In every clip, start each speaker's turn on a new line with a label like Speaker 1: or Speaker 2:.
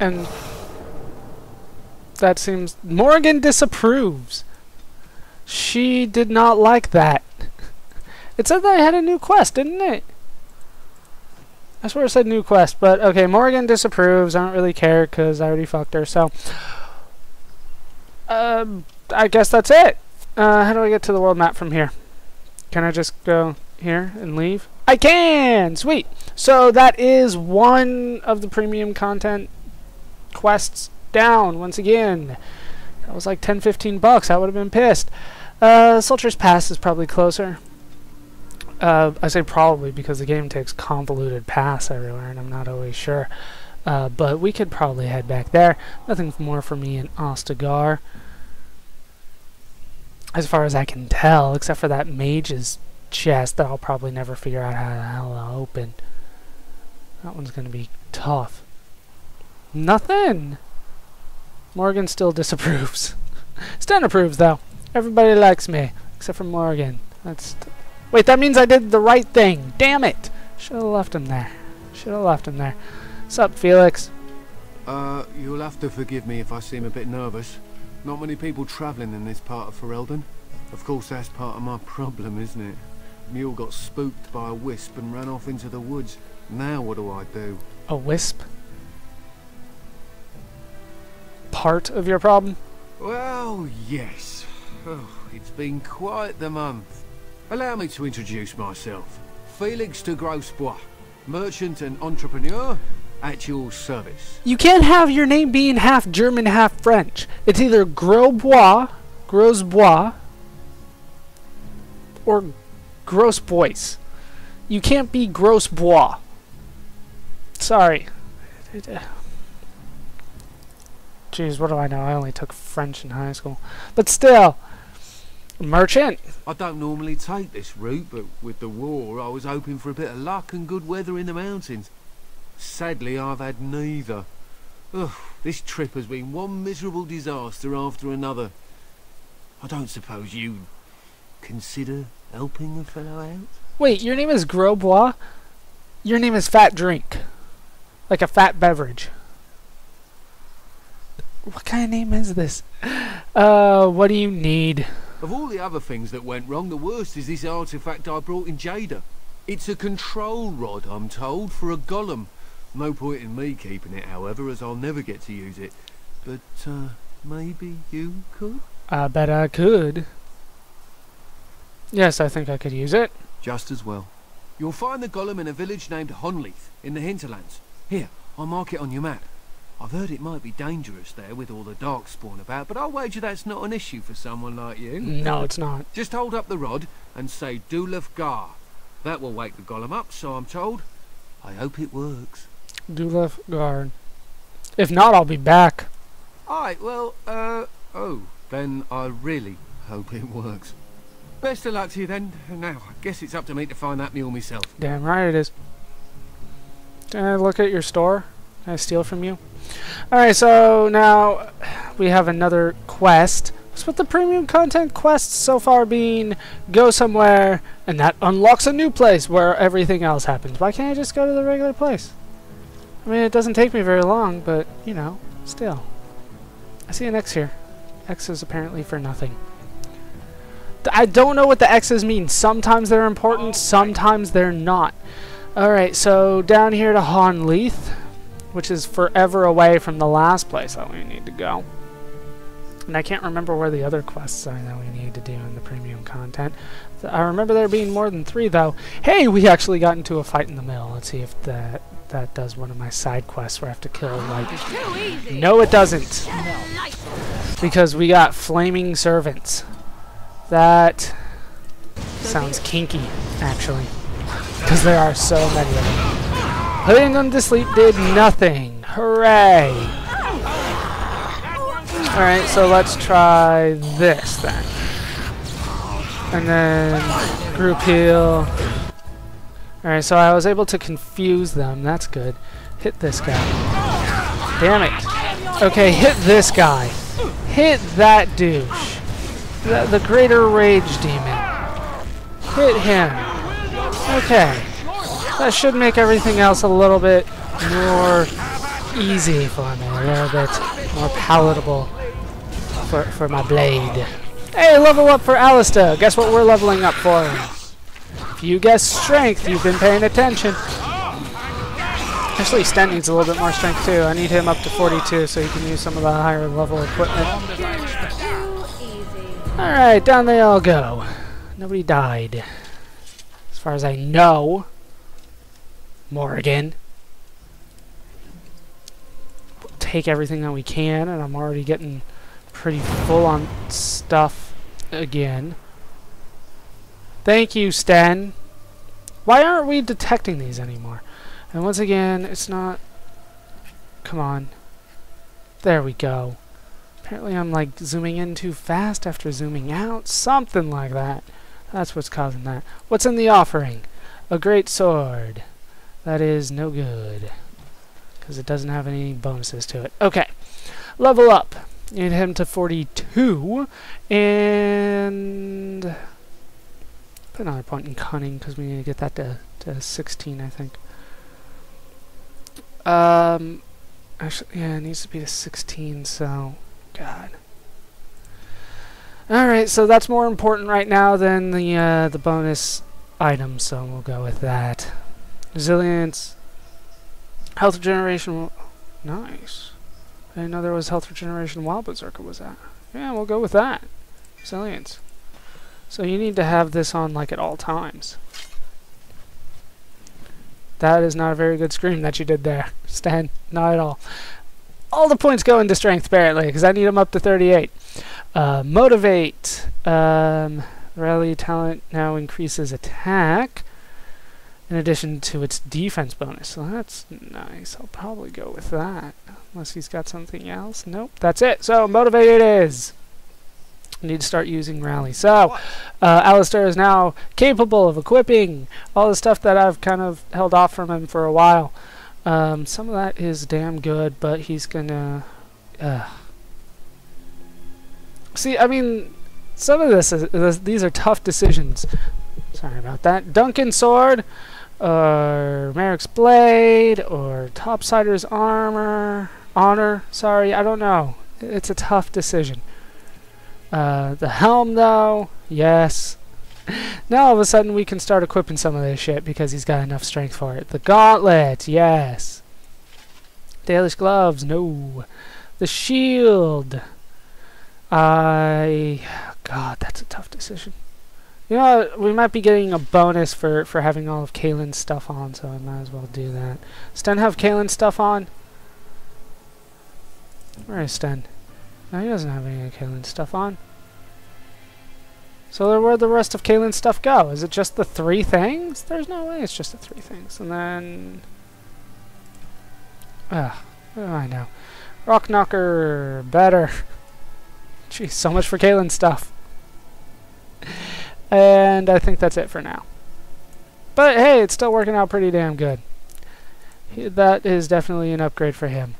Speaker 1: And that seems... Morrigan disapproves. She did not like that. It said that I had a new quest, didn't it? I swear it said new quest, but okay, Morrigan disapproves. I don't really care because I already fucked her, so... Um, I guess that's it. Uh, how do I get to the world map from here? Can I just go here and leave? I can! Sweet! So that is one of the premium content quests down once again. That was like 10, 15 bucks. I would have been pissed. Uh, Sulcher's Pass is probably closer. Uh, I say probably because the game takes convoluted paths everywhere and I'm not always sure. Uh, but we could probably head back there. Nothing more for me in Ostagar. As far as I can tell, except for that mage's chest that I'll probably never figure out how the hell to open. That one's going to be tough. Nothing! Morrigan still disapproves. Stan approves, though. Everybody likes me, except for Morrigan. That's... Wait, that means I did the right thing. Damn it! Should have left him there. Should have left him there. What's up, Felix?
Speaker 2: Uh, you'll have to forgive me if I seem a bit nervous. Not many people travelling in this part of Ferelden. Of course, that's part of my problem, isn't it? Mule got spooked by a wisp and ran off into the woods. Now what do I do?
Speaker 1: A wisp? Part of your problem?
Speaker 2: Well, yes. Oh, it's been quite the month. Allow me to introduce myself. Felix de Grosbois, merchant and entrepreneur at your service.
Speaker 1: You can't have your name being half German, half French. It's either Grosbois, Grosbois, or Grosbois. You can't be Grosbois. Sorry. Jeez, what do I know? I only took French in high school. But still, merchant.
Speaker 2: I don't normally take this route, but with the war, I was hoping for a bit of luck and good weather in the mountains. Sadly, I've had neither. Ugh, this trip has been one miserable disaster after another. I don't suppose you consider helping a fellow out?
Speaker 1: Wait, your name is Grosbois? Your name is Fat Drink. Like a fat beverage. What kind of name is this? Uh, what do you need?
Speaker 2: Of all the other things that went wrong, the worst is this artifact I brought in Jader. It's a control rod, I'm told, for a golem. No point in me keeping it, however, as I'll never get to use it. But, uh, maybe you could?
Speaker 1: I bet I could. Yes, I think I could use it.
Speaker 2: Just as well. You'll find the golem in a village named Honnleath, in the hinterlands. Here, I'll mark it on your map. I've heard it might be dangerous there with all the darkspawn about, but I'll wager that's not an issue for someone like you.
Speaker 1: No, it's not.
Speaker 2: Just hold up the rod and say Dulaf Gar. That will wake the golem up, so I'm told. I hope it works.
Speaker 1: Dulaf Guard. If not, I'll be back.
Speaker 2: Alright, well, uh, oh, then I really hope it works. Best of luck to you then. Now, I guess it's up to me to find that mule myself.
Speaker 1: Damn right it is. Can I look at your store? I steal from you? Alright, so now we have another quest. What's with the premium content quests so far being go somewhere and that unlocks a new place where everything else happens? Why can't I just go to the regular place? I mean, it doesn't take me very long, but, you know, still. I see an X here. X is apparently for nothing. I don't know what the X's mean. Sometimes they're important, oh, sometimes they're not. Alright, so down here to Honnleath, which is forever away from the last place that we need to go. And I can't remember where the other quests are that we need to do in the premium content. I remember there being more than three, though. Hey, we actually got into a fight in the middle. Let's see if that that does one of my side quests where I have to kill, like... No, it doesn't. Because we got flaming servants. That sounds kinky, actually. Because there are so many of them. Putting them to sleep did nothing. Hooray! Alright, so let's try this then. And then group heal. Alright, so I was able to confuse them. That's good. Hit this guy. Damn it. Okay, hit this guy. Hit that douche. The, the greater rage demon. Hit him. Okay. That should make everything else a little bit more easy for me, a little bit more palatable for, for my blade. Hey, level up for Alistair. Guess what we're leveling up for? If you guess strength, you've been paying attention. Actually, Sten needs a little bit more strength too. I need him up to 42 so he can use some of the higher level equipment. Alright, down they all go. Nobody died. As far as I know. Morrigan. We'll take everything that we can, and I'm already getting pretty full on stuff again. Thank you, Sten. Why aren't we detecting these anymore? And once again, it's not... Come on. There we go. Apparently I'm like zooming in too fast after zooming out. Something like that. That's what's causing that. What's in the offering? A great sword. That is no good. Because it doesn't have any bonuses to it. Okay. Level up. Need him to 42. And... Put another point in cunning because we need to get that to, to 16, I think. Um, actually, yeah, it needs to be to 16, so... God. Alright, so that's more important right now than the, uh, the bonus item, so we'll go with that. Resilience. Health regeneration. Nice. I didn't know there was health regeneration while Berserker was at. Yeah, we'll go with that. Resilience. So you need to have this on like at all times. That is not a very good scream that you did there, Stan. Not at all. All the points go into strength, apparently, because I need them up to 38. Uh, motivate. Um, rally talent now increases attack in addition to its defense bonus. So that's nice. I'll probably go with that. Unless he's got something else. Nope, that's it. So motivate it is. Need to start using rally. So, uh, Alistair is now capable of equipping all the stuff that I've kind of held off from him for a while. Um, some of that is damn good, but he's gonna. Uh. See, I mean, some of this is these are tough decisions. Sorry about that. Duncan sword, or Maric's blade, or Topsider's armor, honor. Sorry, I don't know. It's a tough decision. Uh, the helm, though, yes. now all of a sudden we can start equipping some of this shit because he's got enough strength for it. The gauntlet, yes. Dalish gloves, no. The shield. I... God, that's a tough decision. You know, we might be getting a bonus for, for having all of Cailan's stuff on, so I might as well do that. Sten have Cailan's stuff on? Where is Sten? No, he doesn't have any of stuff on. So where'd the rest of Cailan's stuff go? Is it just the three things? There's no way it's just the three things. And then... Ah, what do I know? Rock Knocker, better. Jeez, so much for Cailan's stuff. And I think that's it for now. But hey, it's still working out pretty damn good. He, that is definitely an upgrade for him.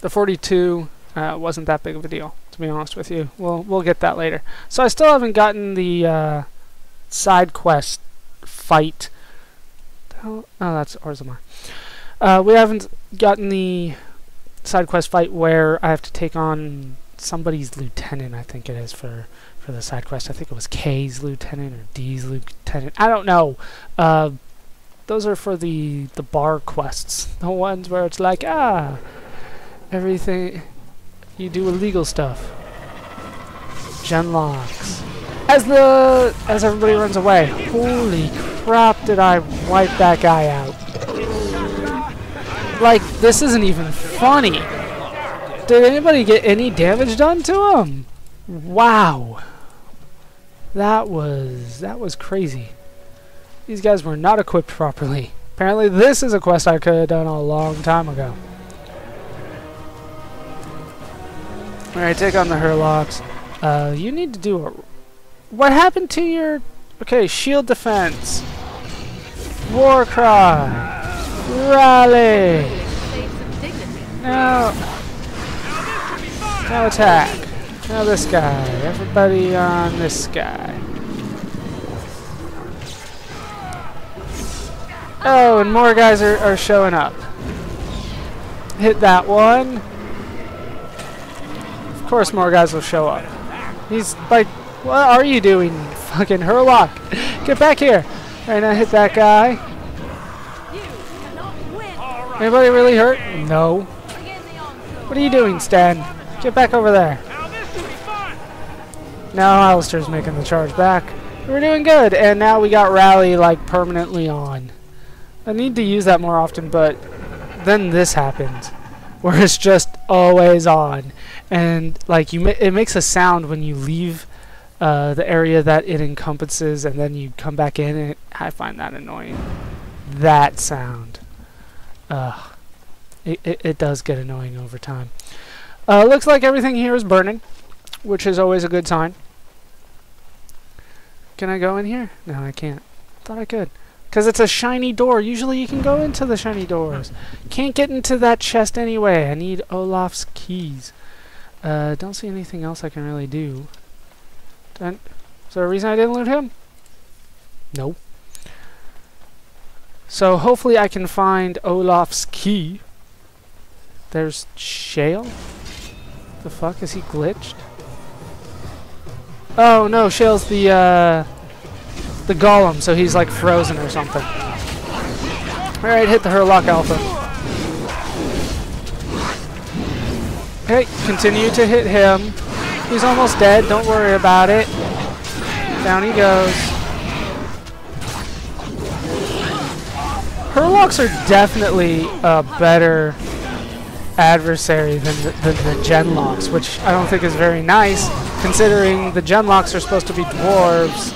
Speaker 1: The 42 uh, wasn't that big of a deal, to be honest with you. We'll we'll get that later. So I still haven't gotten the uh, side quest fight. Oh, that's Orzammar. Uh, we haven't gotten the side quest fight where I have to take on somebody's lieutenant. I think it is for for the side quest. I think it was K's lieutenant or D's lieutenant. I don't know. Uh, those are for the the bar quests. The ones where it's like ah, everything you do illegal stuff. Genlocks. As the as everybody runs away. Holy crap did I wipe that guy out. Like, this isn't even funny. Did anybody get any damage done to him? Wow. That was that was crazy. These guys were not equipped properly. Apparently this is a quest I could have done a long time ago. Alright, take on the Hurlocks. Uh, you need to do a... What happened to your... Okay, shield defense. War cry. Rally. Now... Now attack. Now this guy. Everybody on this guy. Oh, and more guys are, are showing up. Hit that one. Of course more guys will show up. He's like, what are you doing, fucking Hurlock? Get back here. Alright, now hit that guy. Anybody really hurt? No. What are you doing, Stan? Get back over there. Now Alistair's making the charge back. We're doing good, and now we got Rally, like, permanently on. I need to use that more often, but then this happens. Where it's just always on. And, like, you, ma it makes a sound when you leave uh, the area that it encompasses, and then you come back in, and I find that annoying. That sound. Ugh. It, it, it does get annoying over time. Uh, looks like everything here is burning, which is always a good sign. Can I go in here? No, I can't. Thought I could. Because it's a shiny door. Usually you can go into the shiny doors. Can't get into that chest anyway. I need Olaf's keys. Uh, don't see anything else I can really do. Don't, is there a reason I didn't loot him? Nope. So hopefully I can find Olaf's key. There's Shale? The fuck? Is he glitched? Oh no, Shale's the uh, the golem, so he's like frozen or something. Alright, hit the Hurlock Alpha. Hey, continue to hit him. He's almost dead, don't worry about it. Down he goes. Hurlocks are definitely a better adversary than the, the Genlocks, which I don't think is very nice, considering the Genlocks are supposed to be dwarves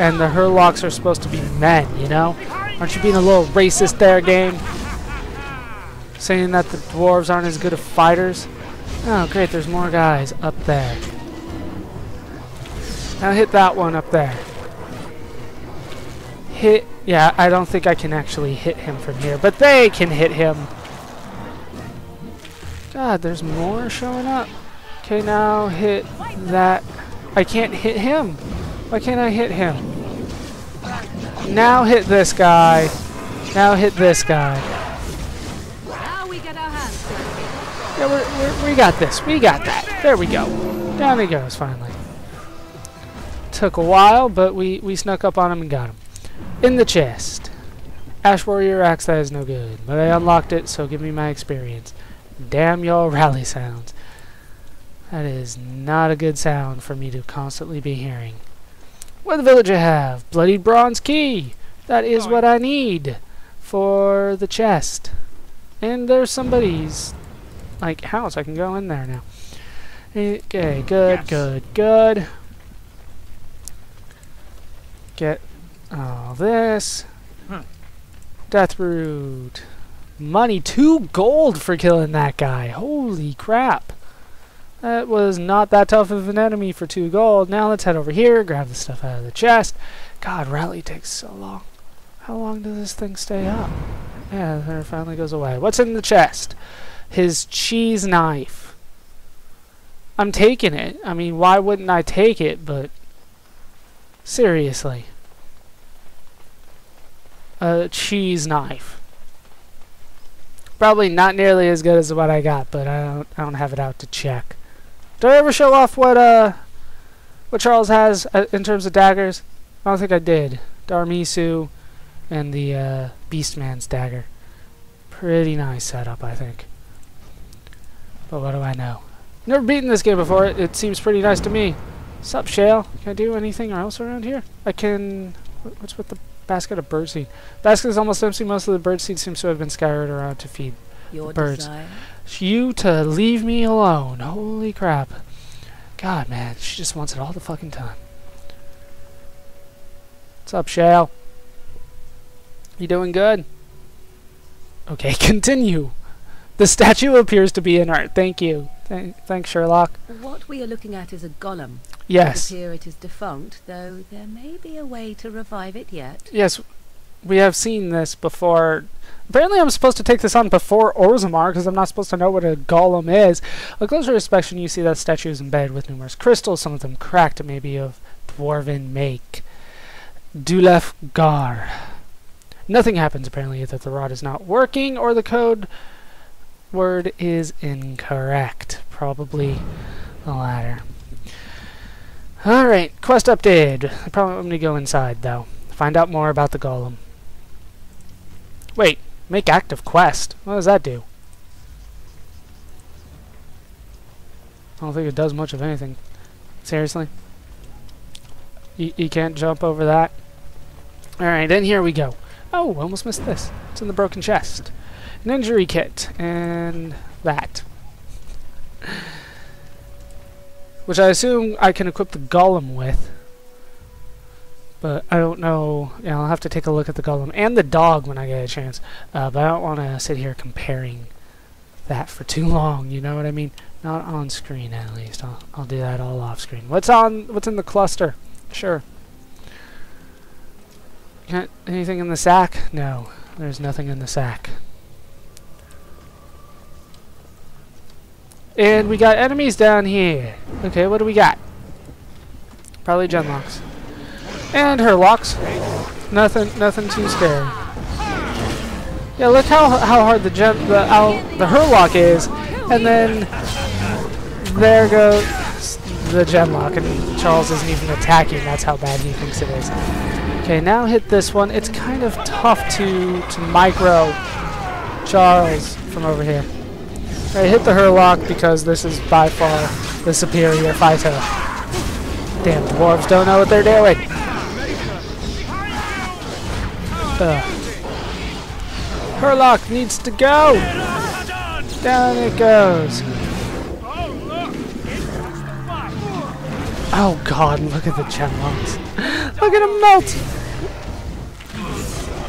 Speaker 1: and the Hurlocks are supposed to be men, you know? Aren't you being a little racist there, game? Saying that the dwarves aren't as good of fighters? Oh, great, there's more guys up there. Now hit that one up there. Hit... Yeah, I don't think I can actually hit him from here, but they can hit him. God, there's more showing up. Okay, now hit that. I can't hit him. Why can't I hit him? Now hit this guy. Now hit this guy.
Speaker 3: Now we get our hands.
Speaker 1: Yeah, we're, we're, we got this. We got that. There we go. Down he goes, finally. Took a while, but we, we snuck up on him and got him. In the chest. Ash Warrior Axe, that is no good. But I unlocked it, so give me my experience. Damn y'all rally sounds. That is not a good sound for me to constantly be hearing. What the village I have? Bloodied bronze key. That is what I need for the chest. And there's somebody's like house. I can go in there now. Okay, good,
Speaker 2: Yes.
Speaker 1: good, good. Get all this.
Speaker 2: Huh.
Speaker 1: Death root. Money, two gold for killing that guy. Holy crap. That was not that tough of an enemy for two gold. Now let's head over here, grab the stuff out of the chest. God, rally takes so long. How long does this thing stay up? Yeah, there it finally goes away. What's in the chest? His cheese knife. I'm taking it. I mean, why wouldn't I take it, but... Seriously. A cheese knife. Probably not nearly as good as what I got, but I don't I don't have it out to check. Did I ever show off what uh what Charles has uh, in terms of daggers? I don't think I did. Dar'Misu and the uh, Beastman's dagger. Pretty nice setup, I think. But what do I know? Never beaten this game before. It, it seems pretty nice to me. Sup, Shale? Can I do anything else around here? I can... What's with the basket of birdseed? Basket is almost empty. Most of the birdseed seems to have been scattered around to feed
Speaker 3: Your
Speaker 1: Birds.
Speaker 3: desire.
Speaker 1: you to leave me alone. Holy crap. God, man. She just wants it all the fucking time. What's up, Shale? You doing good? Okay, continue. The statue appears to be in art. Thank you. Th- thanks, Sherlock.
Speaker 3: What we are looking at is a golem.
Speaker 1: Yes.
Speaker 3: It appear it is defunct, though there may be a way to revive it yet.
Speaker 1: Yes, we have seen this before. Apparently, I'm supposed to take this on before Orzammar because I'm not supposed to know what a golem is. A closer inspection, you see that statue is embedded with numerous crystals, some of them cracked, maybe of dwarven make. Dulef Gar. Nothing happens apparently either the rod is not working or the code word is incorrect. Probably the latter. Alright, quest update. I probably want to go inside, though. Find out more about the golem. Wait, make active quest. What does that do? I don't think it does much of anything. Seriously? You, you can't jump over that? Alright, then here we go. Oh, almost missed this. It's in the broken chest. An injury kit, and that. Which I assume I can equip the golem with. But I don't know. Yeah, I'll have to take a look at the golem and the dog when I get a chance. Uh, but I don't want to sit here comparing that for too long. You know what I mean? Not on screen, at least. I'll, I'll do that all off screen. What's on? What's in the cluster? Sure. Anything in the sack? No, there's nothing in the sack. And we got enemies down here. Okay, what do we got? Probably genlocks. And Hurlocks. Nothing nothing too scary. Yeah, look how how hard the gen the how, the is, and then there goes the genlock, and Charles isn't even attacking. That's how bad he thinks it is. Okay, now hit this one. It's kind of tough to to micro Charles from over here. I hit the Hurlock because this is by far the superior fighter. Damn dwarves don't know what they're doing. Ugh. Hurlock needs to go! Down it goes. Oh god, look at the Genlocks. look at them melt!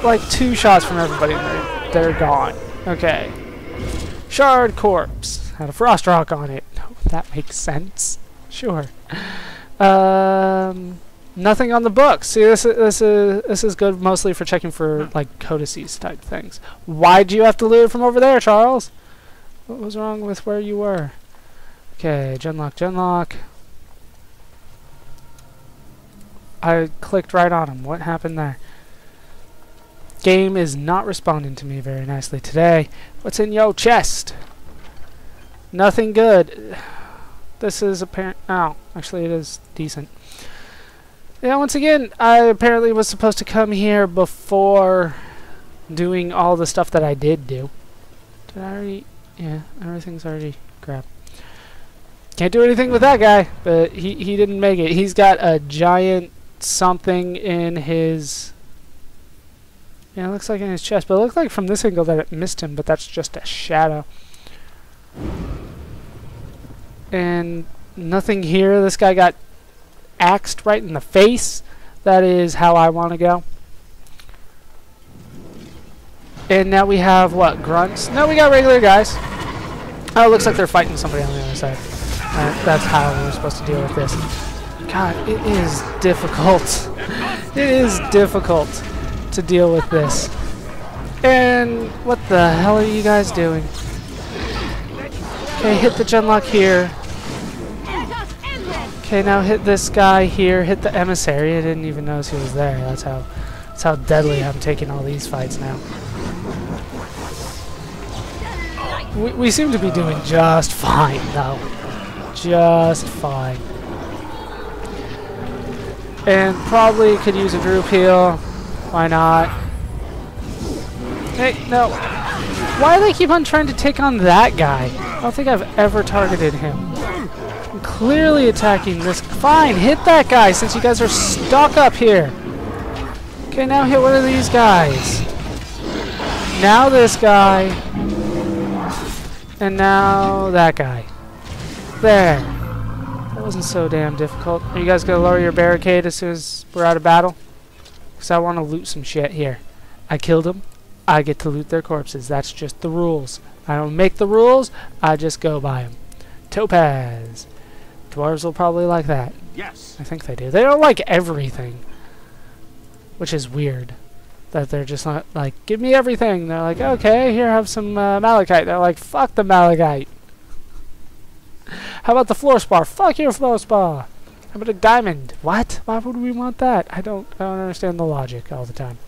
Speaker 1: Like two shots from everybody they're gone. Okay. Shard corpse. Had a frost rock on it. that makes sense. Sure. Um, nothing on the book. See, this is this is this is good mostly for checking for like codices type things. Why do you have to loot from over there, Charles? What was wrong with where you were? Okay, genlock, genlock. I clicked right on him. What happened there? Game is not responding to me very nicely today. What's in your chest? Nothing good. This is apparent. Oh, actually, it is decent. Yeah, once again, I apparently was supposed to come here before doing all the stuff that I did do. Did I already? Yeah, everything's already grabbed. Can't do anything with that guy, but he, he didn't make it. He's got a giant something in his yeah, it looks like in his chest, but it looked like from this angle that it missed him, but that's just a shadow. And nothing here. This guy got axed right in the face. That is how I want to go. And now we have, what, grunts? No, we got regular guys. Oh, it looks like they're fighting somebody on the other side. Uh, that's how we're supposed to deal with this. God, it is difficult. it is difficult to deal with this. And what the hell are you guys doing? Okay, hit the genlock here. Okay, now hit this guy here. Hit the emissary. I didn't even notice he was there. That's how that's how deadly I'm taking all these fights now. We, we seem to be doing just fine, though. Just fine. And probably could use a group heal. Why not? Hey, no. Why do they keep on trying to take on that guy? I don't think I've ever targeted him. I'm clearly attacking this. Fine, hit that guy since you guys are stuck up here. Okay, now hit one of these guys. Now this guy. And now that guy. There. That wasn't so damn difficult. Are you guys going to lower your barricade as soon as we're out of battle? Because I want to loot some shit here. I killed them. I get to loot their corpses. That's just the rules. I don't make the rules. I just go by them. Topaz. Dwarves will probably like that.
Speaker 2: Yes.
Speaker 1: I think they do. They don't like everything. Which is weird. That they're just not like, give me everything. They're like, okay, here, have some uh, malachite. They're like, fuck the malachite. How about the fluorspar? Fuck your fluorspar. How about a diamond? What? Why would we want that? I don't I don't understand the logic all the time.